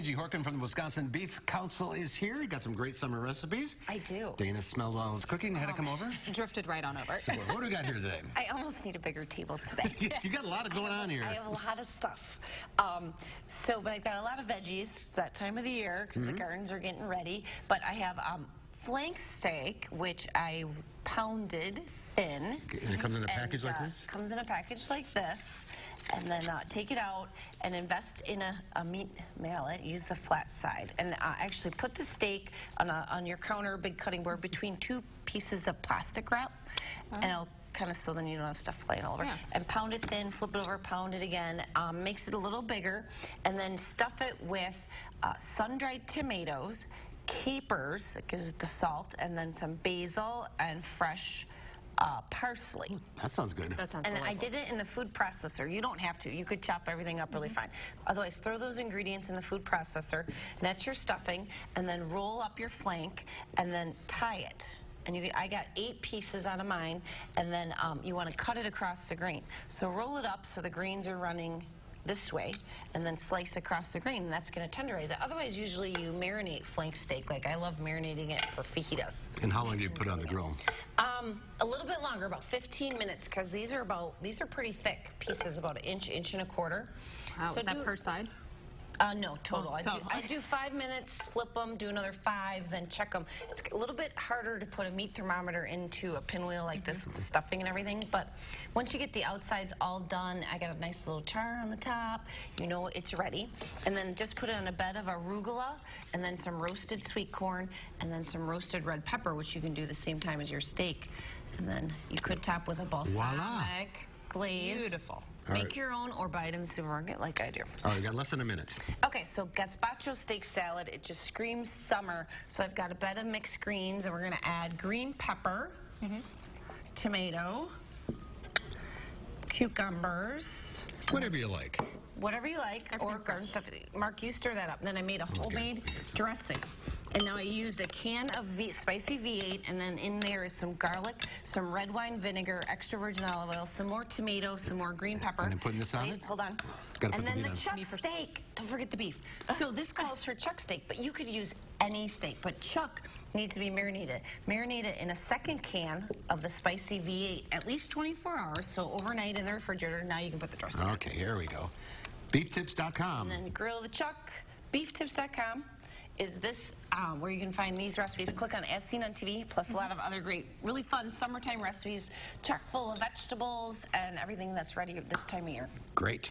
Angie Horkan from the Wisconsin Beef Council is here. You got some great summer recipes. I do. Dana smelled while I was cooking. Had to come over. Drifted right on over. So what do we got here today? I almost need a bigger table today. yes, you got a lot of going on here. I have a lot of stuff. Um, so, but I've got a lot of veggies. It's that time of the year because Mm-hmm. the gardens are getting ready. But I have um, flank steak, which I pounded thin. And it comes in a And, package like uh, this? Comes in a package like this. And then uh, take it out and invest in a, a meat mallet. Use the flat side. And uh, actually put the steak on, a, on your counter, big cutting board, between two pieces of plastic wrap. And I'll kind of so then you don't have stuff flying all over. Yeah. And pound it thin, flip it over, pound it again. Um, makes it a little bigger. And then stuff it with uh, sun-dried tomatoes, capers, that gives it the salt, and then some basil and fresh uh, parsley. That sounds good. That sounds And I did it in the food processor. You don't have to. You could chop everything up really Mm-hmm. fine. Otherwise, throw those ingredients in the food processor. And that's your stuffing. And then roll up your flank and then tie it. And you, I got eight pieces out of mine. And then um, you want to cut it across the grain. So roll it up so the grains are running this way and then slice across the grain and that's going to tenderize it. Otherwise, usually you marinate flank steak. Like I love marinating it for fajitas. And how long do you put it on the grill? Um, a little bit longer, about 15 minutes, because these are about these are pretty thick pieces, about an inch, inch and a quarter. Wow, So is that do- per side? Uh, no, total. Oh, I, total. Do, I do five minutes, flip them, do another five, then check them. It's a little bit harder to put a meat thermometer into a pinwheel like this with the stuffing and everything, but once you get the outsides all done, I got a nice little char on the top, you know it's ready. And then just put it on a bed of arugula, and then some roasted sweet corn, and then some roasted red pepper, which you can do the same time as your steak. And then you could top with a balsamic glaze. Beautiful. All Make right. your own or buy it in the supermarket like I do. All right, we got less than a minute. Okay, so gazpacho steak salad, it just screams summer. So I've got a bed of mixed greens, and we're gonna add green pepper, tomato, cucumbers, Whatever you like. whatever you like, or Everything garden stuff. Mark, you stir that up. Then I made a homemade That's- dressing. And now I used a can of v spicy V8, and then in there is some garlic, some red wine vinegar, extra virgin olive oil, some more tomato, some more green pepper. And then putting this on Wait, it? Hold on. Gotta put and the then meat the chuck Meat first. steak. Don't forget the beef. So this calls for chuck steak, but you could use any steak. But chuck needs to be marinated. Marinate it in a second can of the spicy V8, at least 24 hours. So overnight in the refrigerator. Now you can put the dressing. on. Okay, here we go. Beeftips.com. And then grill the chuck. Beeftips.com is this um, where you can find these recipes. Click on As Seen on TV, plus a lot of other great, really fun summertime recipes, chock full of vegetables and everything that's ready this time of year. Great.